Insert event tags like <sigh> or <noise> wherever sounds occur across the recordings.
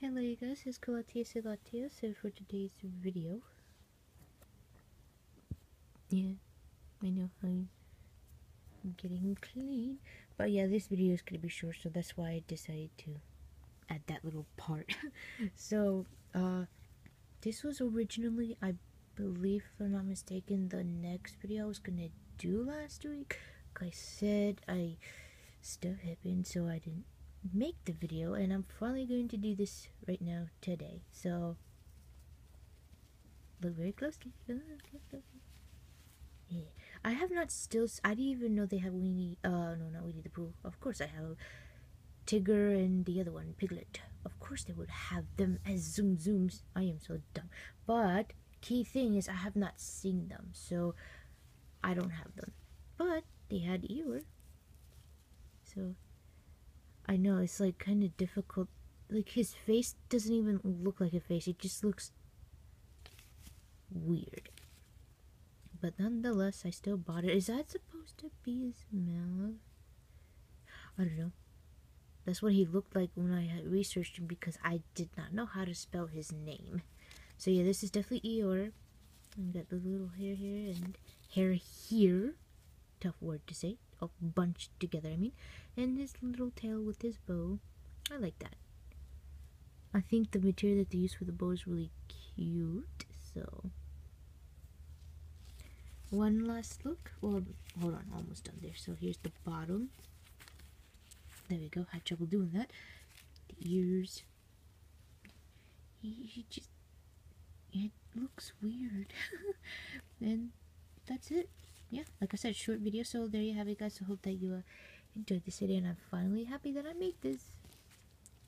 Hello you guys, it's CoolLatiasLatios, so for today's video. Yeah, I know I'm getting clean. But yeah, this video is gonna be short, so that's why I decided to add that little part. <laughs> so, uh, this was originally, I believe, if I'm not mistaken, the next video I was gonna do last week. I said, I stuff happened, so I didn't make the video and I'm finally going to do this right now today. So look very closely. Yeah. I have not still I didn't even know they have Winnie uh no not Winnie the Pooh. Of course I have Tigger and the other one, Piglet. Of course they would have them as Tsum Tsums. I am so dumb. But key thing is I have not seen them, so I don't have them. But they had Eeyore. So I know it's like kind of difficult. Like his face doesn't even look like a face. It just looks weird. But nonetheless, I still bought it. Is that supposed to be his mouth? I don't know. That's what he looked like when I had researched him because I did not know how to spell his name. So yeah, this is definitely Eeyore. And got the little hair here and hair here. Tough word to say all bunched together, I mean, and his little tail with his bow. I like that. I think the material that they use for the bow is really cute, so. One last look. Well, hold on, almost done there. So here's the bottom. There we go. Had trouble doing that. The ears. He, just. It looks weird. <laughs> and that's it yeah, like I said, short video. So there you have it, guys. I hope that you uh, enjoyed this video, and I'm finally happy that I made this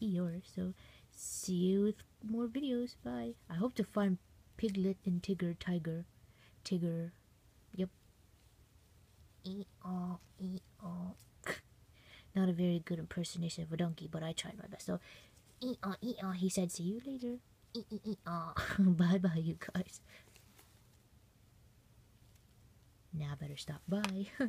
Eeyore. So see you with more videos. Bye. I hope to find Piglet and Tigger, Tiger, Tigger. Yep. E-aw, E-R, e-aw. E-R. <laughs> Not a very good impersonation of a donkey, but I tried my best. So, e-aw, e-aw. He said, see you later. E-e-e-aw. <laughs> Bye-bye, you guys. Now I better stop by. <laughs>